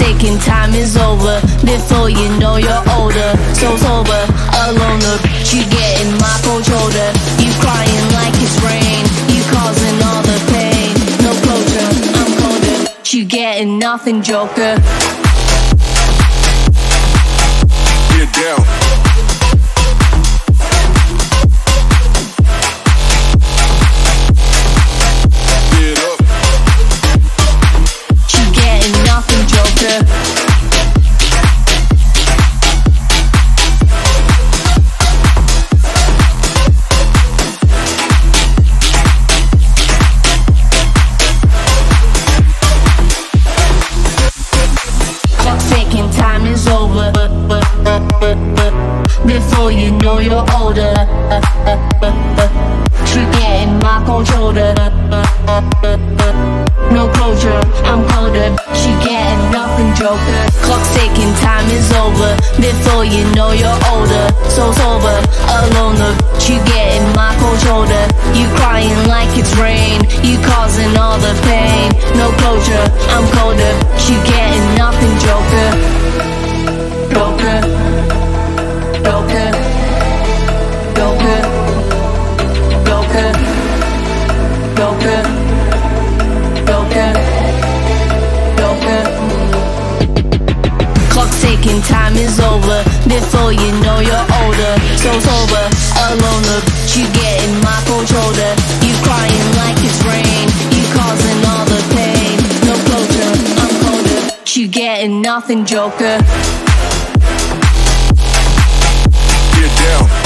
ticking, time is over. Before you know you're older. So sober, alone, you getting my cold shoulder. You crying like it's rain. You causing all the pain. No closure, I'm colder. You getting nothing, Joker. Before you know you're older. You getting my cold shoulder. No closure, I'm colder. She getting nothing, Joker. Clock ticking, time is over. Before you know you're older. So sober, alone. You getting my cold shoulder. You crying like it's rain. You causing all the pain. No closure, I'm colder. You getting nothing. Joker. Joker. thinking time is over Before you know you're older. So sober, alone look You getting my cold shoulder. You crying like it's rain You causing all the pain. No closure, I'm colder. You getting nothing, Joker. Get down.